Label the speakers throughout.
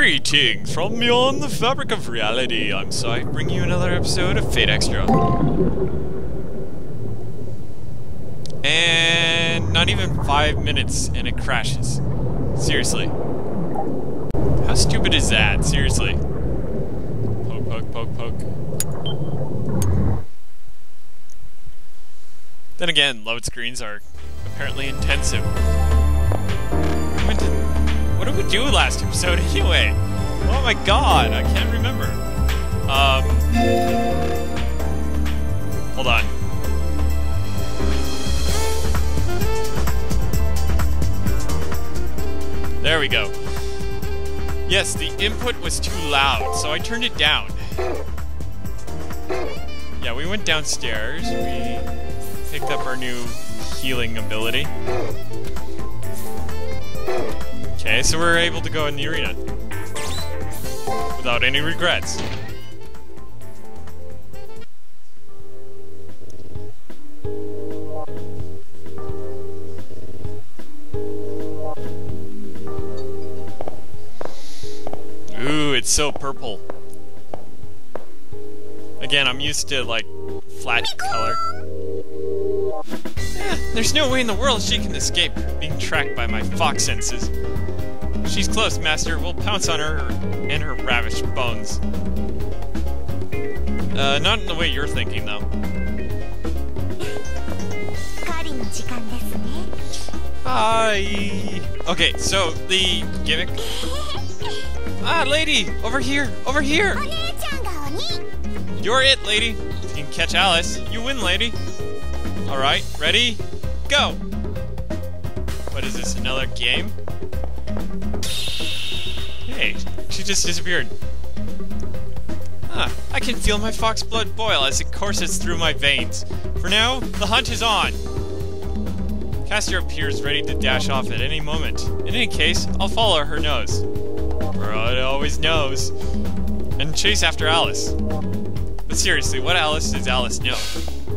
Speaker 1: Greetings from beyond the fabric of reality. I'm sorry Sai, bringing you another episode of Fate Extra. And not even five minutes and it crashes. Seriously. How stupid is that? Seriously. Poke, poke, poke, poke. Then again, load screens are apparently intensive. What did, we do last episode anyway? Oh my god, I can't remember. Um, hold on. There we go. Yes, the input was too loud, so I turned it down. Yeah, we went downstairs. We picked up our new healing ability. Okay, so we're able to go in the arena. Without any regrets. Ooh, it's so purple. Again, I'm used to, like, flat color. Eh, there's no way in the world she can escape being tracked by my fox senses. She's close, Master. We'll pounce on her and her ravished bones. Uh, not in the way you're thinking, though. Hi! Okay, so, the gimmick... Ah, lady! Over here! Over here! You're it, lady! You can catch Alice, you win, lady! Alright, ready? Go! What is this, another game? She just disappeared. Huh, I can feel my fox blood boil as it courses through my veins. For now, the hunt is on! Caster appears ready to dash off at any moment. In any case, I'll follow her nose. For it always knows. And chase after Alice. But seriously, what Alice does Alice know?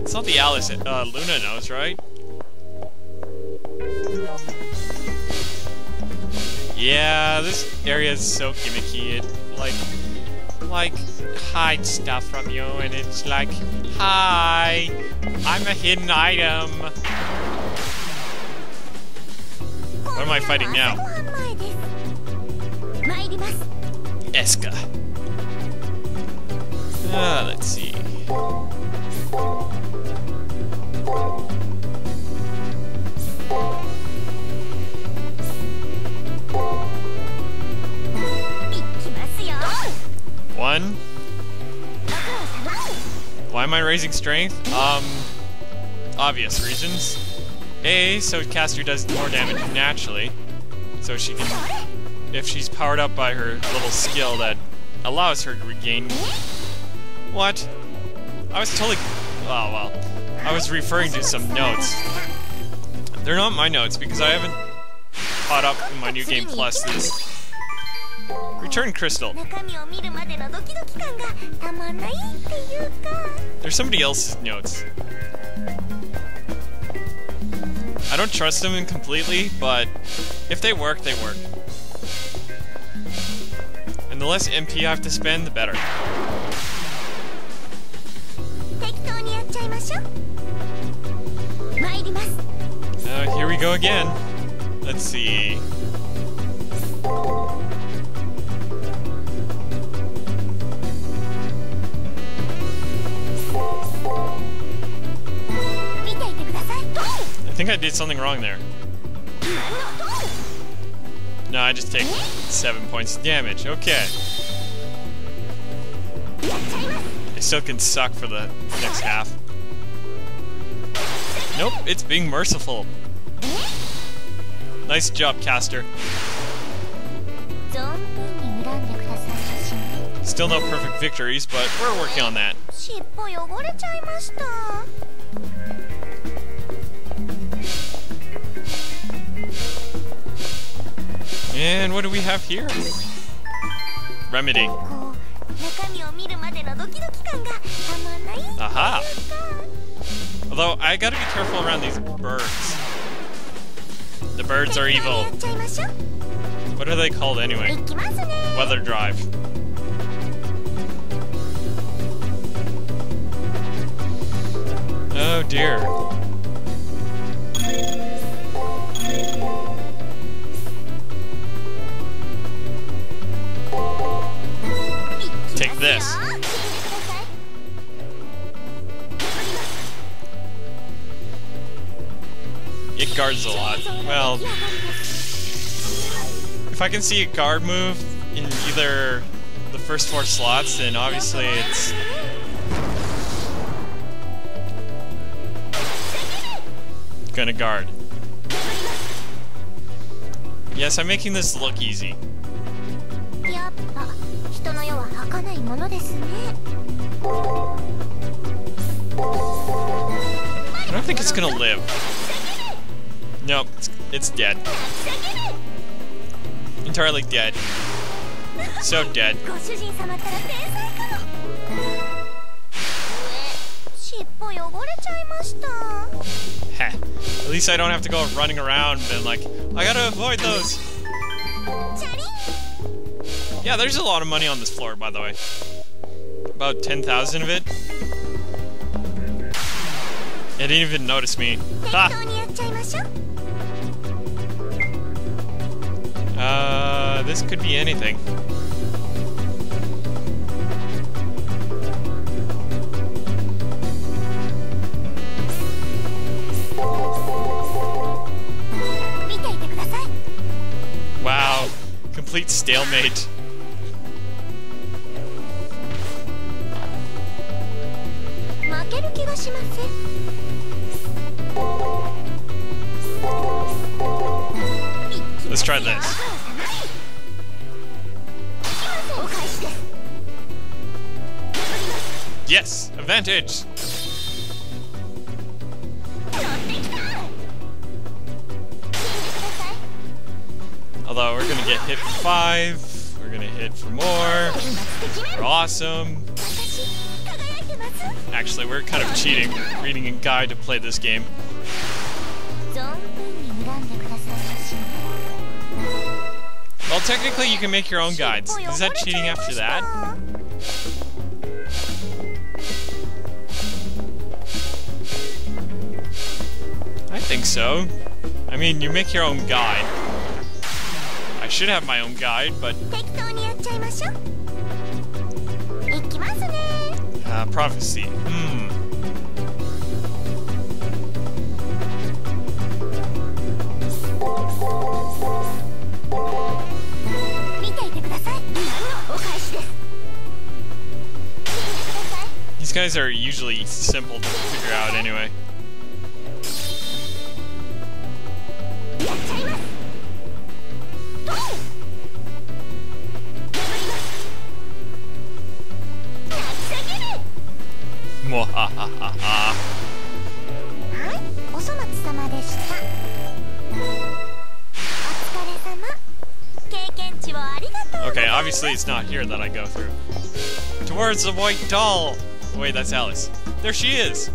Speaker 1: It's not the Alice uh, Luna knows, right? Yeah, this area is so gimmicky. It like like hides stuff from you, and it's like, hi, I'm a hidden item. What am I fighting now? Eska. Ah, let's see. Why am I raising strength? Um, obvious reasons. A, so Caster does more damage naturally. So she can, if she's powered up by her little skill that allows her to regain... What? I was totally... Oh, well. I was referring to some notes. They're not my notes because I haven't caught up in my New Game Plus this Return crystal. There's somebody else's notes. I don't trust them completely, but if they work, they work. And the less MP I have to spend, the better. Uh, here we go again. Let's see. Think I did something wrong there. No, I just take seven points of damage. Okay. I still can suck for the next half. Nope, it's being merciful. Nice job, caster. Still no perfect victories, but we're working on that. And what do we have here? Remedy. Aha! Although, I gotta be careful around these birds. The birds are evil. What are they called anyway? Weather drive. Oh dear. this. It guards a lot. Well, if I can see a guard move in either the first four slots, then obviously it's... gonna guard. Yes, I'm making this look easy.
Speaker 2: やっぱ人の世は儚いものですね
Speaker 1: I don't think it's gonna live. Nope, it's, it's dead. Entirely dead. So dead.
Speaker 2: ご主人様ったら天才かも尻尾汚れちゃいました
Speaker 1: Heh. At least I don't have to go running around and like, I gotta avoid those.
Speaker 2: チャリン
Speaker 1: Yeah, there's a lot of money on this floor, by the way. About 10,000 of it. It didn't even notice me. Ha! Uh, this could be anything.
Speaker 2: Wow,
Speaker 1: complete stalemate. Let's try this. Yes! Advantage! Although we're gonna get hit for five, we're gonna hit for more. We're awesome. Actually, we're kind of cheating, reading a guide to play this game. Well, technically you can make your own guides. Is that cheating after that? I think so. I mean, you make your own guide. I should have my own guide, but... Uh, prophecy. Hmm. These guys are usually simple to figure out anyway.
Speaker 2: べ
Speaker 1: Mwahahaha.
Speaker 2: はいお粗末様でしたお疲れ様経験値をありがとうござい
Speaker 1: Okay,
Speaker 2: ます
Speaker 1: obviously it's not here that I go through. Towards the white doll! Wait, that's Alice. There she is!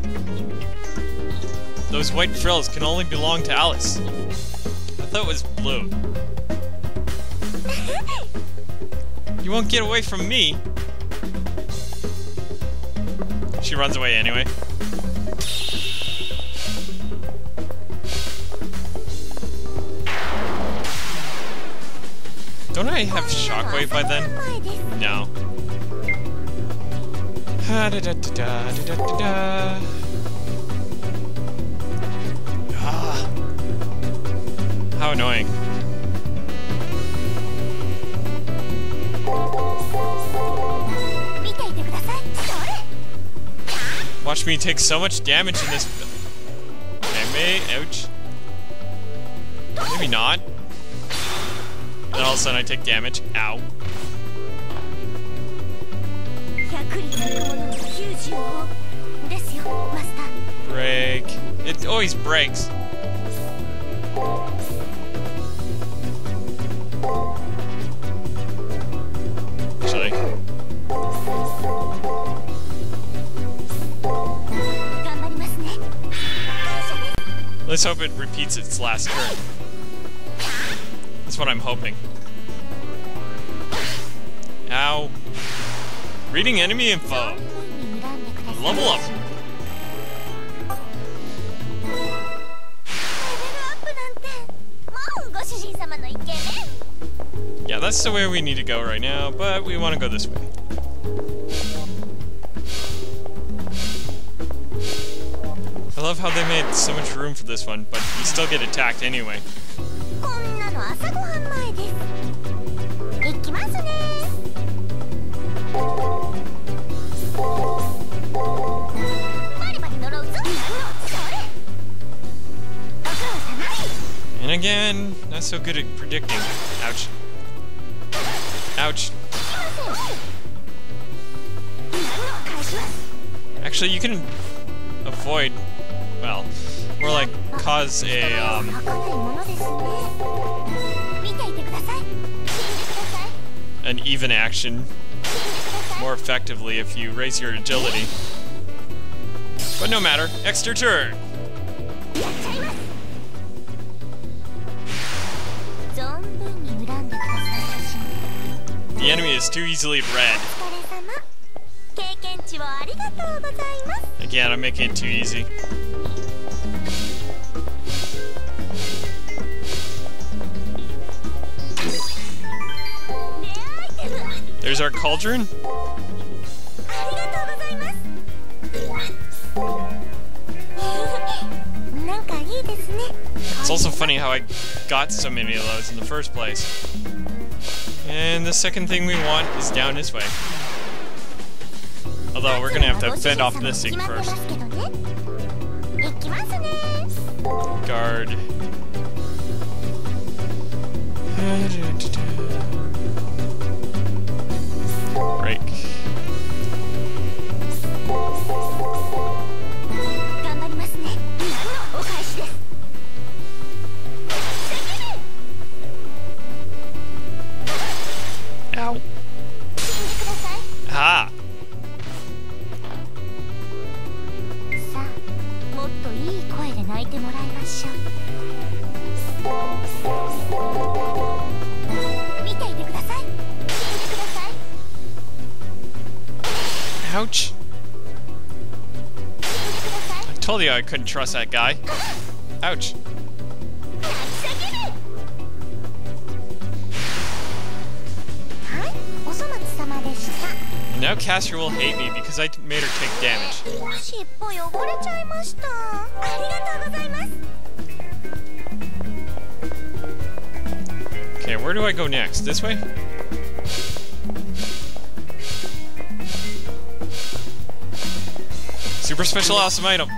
Speaker 1: Those white frills can only belong to Alice. I thought it was blue. You won't get away from me! she runs away anyway. Don't I have Shockwave by then? No. Da, da, da. Ah. How annoying. Watch me take so much damage in this... Anime? Ouch. Maybe not. And all of a sudden I take damage. Ow. Break. It always breaks. Let's hope it repeats its last turn. That's what I'm hoping. Ow. Reading enemy info. Level up. Yeah, that's the way we need to go right now, but we want to go this way. love how they made so much room for this one, but you still get attacked anyway. And again, not so good at predicting. Ouch. Ouch. Actually, you can avoid more like cause a, um... An even action more effectively if you raise your agility. But no matter, extra turn! The enemy is too easily read. Again, I'm making it too easy. There's our cauldron. It's also funny how I got so many of those in the first place. And the second thing we want is down this way. Although we're gonna have to fend off this thing first. Guard.
Speaker 2: いてもらいましょう見ていてください聞いてください
Speaker 1: Ouch. I told you I couldn't trust that guy. Ouch. Now Caster will hate me because I made her take damage. Okay, where do I go next? This way? Super special awesome item!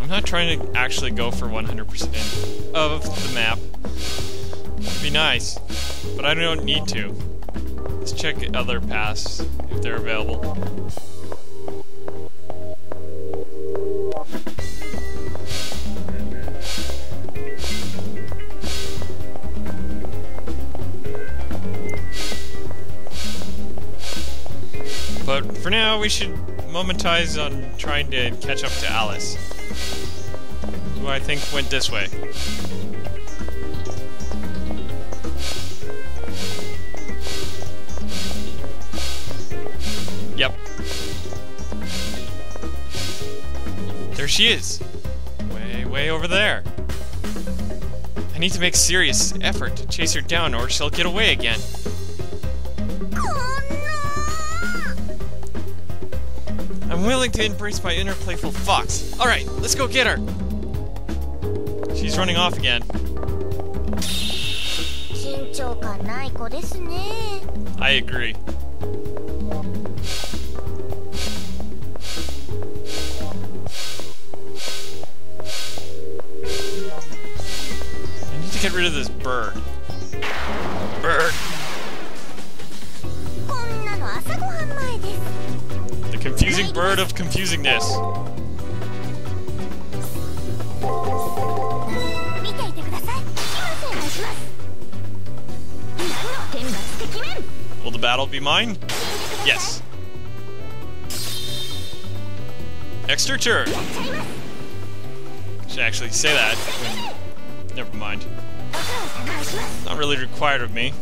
Speaker 1: I'm not trying to actually go for 100% of the map. It'd be nice, but I don't need to. Let's check other paths if they're available. But for now, we should momentize on trying to catch up to Alice who I think went this way. Yep. There she is! Way, way over there. I need to make serious effort to chase her down or she'll get away again. I'm willing to embrace my inner playful fox. Alright, let's go get her! Running off again. I agree. I need to get rid of this bird. Bird! The confusing bird of confusingness. battle be mine? Yes. Extra turn. Should actually say that. Never mind. Not really required of me.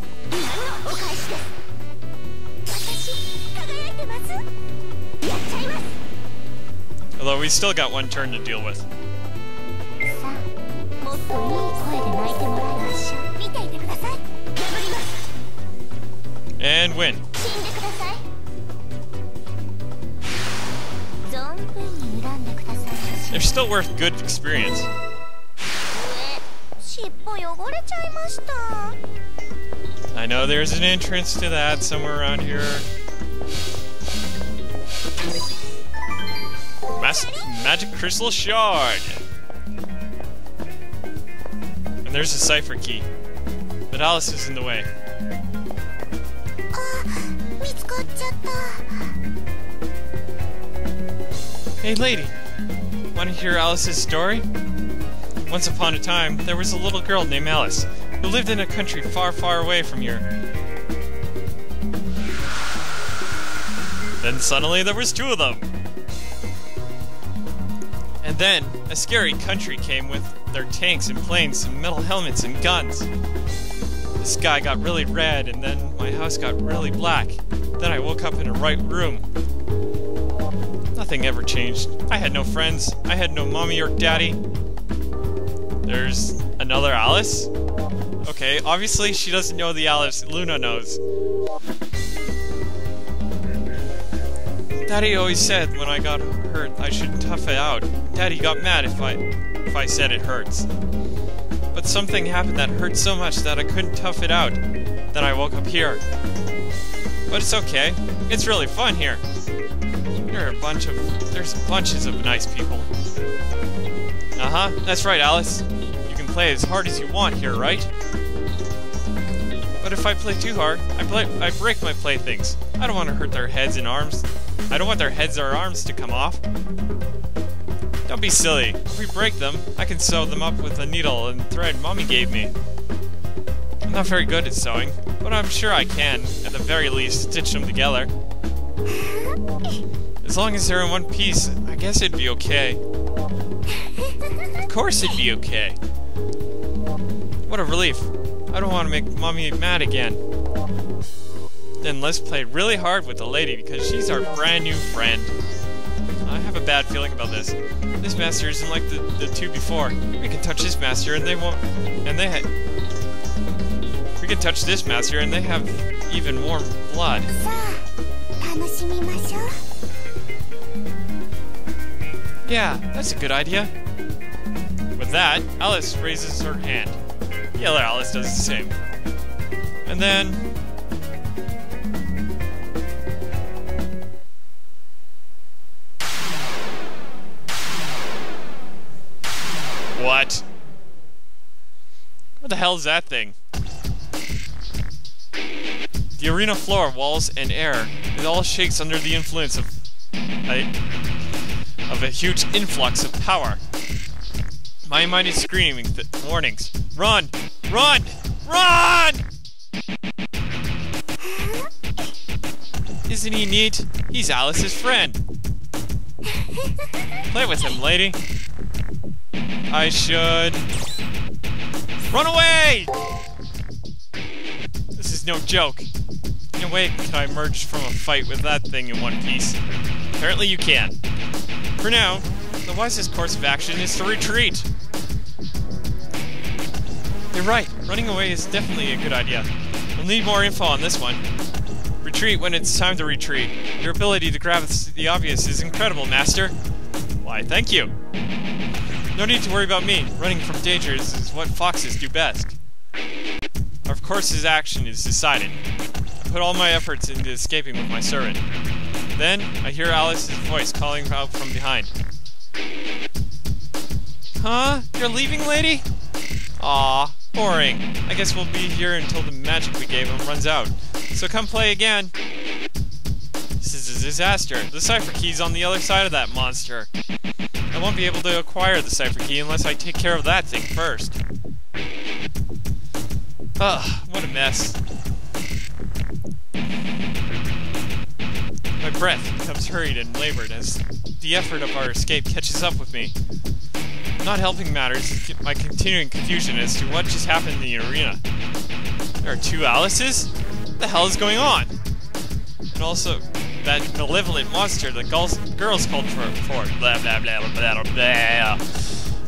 Speaker 1: Although we still got one turn to deal with. And win. They're still worth good experience. I know there's an entrance to that somewhere around here. Mas magic Crystal Shard! And there's a cipher key. But Alice is in the way. Hey lady, want to hear Alice's story? Once upon a time, there was a little girl named Alice who lived in a country far, far away from here. Then suddenly there was two of them. And then a scary country came with their tanks and planes and metal helmets and guns. The sky got really red and then my house got really black. Then I woke up in a right room Nothing ever changed. I had no friends. I had no mommy or daddy. There's another Alice? Okay, obviously she doesn't know the Alice Luna knows. Daddy always said when I got hurt I should tough it out. Daddy got mad if I if I said it hurts. But something happened that hurt so much that I couldn't tough it out. Then I woke up here. But it's okay. It's really fun here. There are a bunch of there's bunches of nice people. Uh-huh, that's right, Alice. You can play as hard as you want here, right? But if I play too hard, I play I break my playthings. I don't want to hurt their heads and arms. I don't want their heads or arms to come off. Don't be silly. If we break them, I can sew them up with a needle and thread Mommy gave me. I'm not very good at sewing, but I'm sure I can, at the very least, stitch them together. As long as they're in one piece, I guess it'd be okay. Of course it'd be okay. What a relief. I don't want to make Mommy mad again. Then let's play really hard with the lady because she's our brand new friend. I have a bad feeling about this. This master isn't like the, the two before. We can touch this master and they won't... And they. We can touch this mass here and they have even more blood. Yeah, that's a good idea. With that, Alice raises her hand. The other Alice does the same. And then... What? What the hell is that thing? The arena floor, walls, and air, it all shakes under the influence of... I, of a huge influx of power. My mind is screaming warnings. Run! Run! Run! Isn't he neat? He's Alice's friend. Play with him, lady. I should... Run away! This is no joke. I emerged from a fight with that thing in one piece. Apparently you can. For now, the wisest course of action is to retreat. You're right, running away is definitely a good idea. We'll need more info on this one. Retreat when it's time to retreat. Your ability to grasp the obvious is incredible, Master. Why, thank you. No need to worry about me. Running from dangers is what foxes do best. Of course his action is decided. Put all my efforts into escaping with my servant. Then, I hear Alice's voice calling out from behind. Huh? You're leaving, lady? Aw, boring. I guess we'll be here until the magic we gave him runs out. So come play again. This is a disaster. The cipher key's on the other side of that monster. I won't be able to acquire the cipher key unless I take care of that thing first. Ugh, what a mess. Breath becomes hurried and labored as the effort of our escape catches up with me. Not helping matters is my continuing confusion as to what just happened in the arena. There are two Alices? What the hell is going on? And also, that malevolent monster the girls, girls called for, for blah blah blah blah blah blah.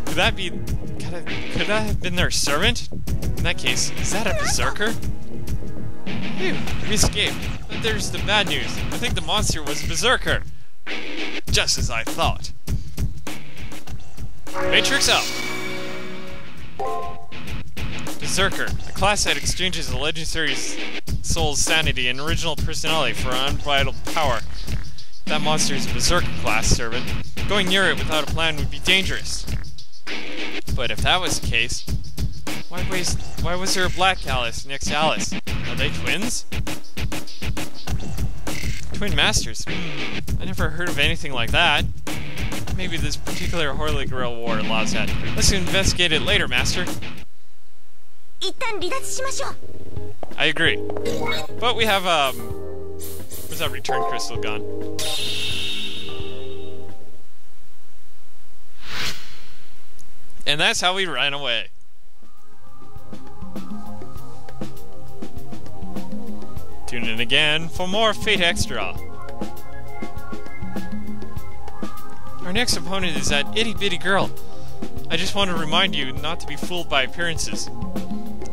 Speaker 1: Could that be, could, I, could that have been their servant? In that case, is that a berserker? Phew, we escaped. There's the bad news. I think the monster was berserker. Just as I thought. Matrix out! Berserker, a class that exchanges a legendary soul's sanity and original personality for unbridled power. That monster is a Berserker class servant. Going near it without a plan would be dangerous. But if that was the case, why was, why was there a black Alice next to Alice? Are they twins? Twin Masters? I never heard of anything like that. Maybe this particular Holy Grail war allows that. Let's investigate it later, Master. I agree. But we have, um... Where's that return crystal gone? And that's how we ran away. Tune in again for more Fate Extra. Our next opponent is that itty bitty girl. I just want to remind you not to be fooled by appearances.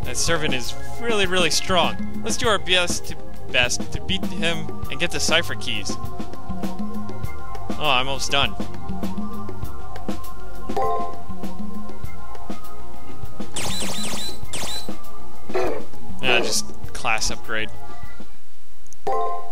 Speaker 1: That servant is really, really strong. Let's do our best to, best to beat him and get the cipher keys. Oh, I'm almost done. Yeah, just class upgrade you